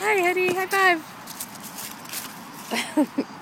Hi, Eddie. High five.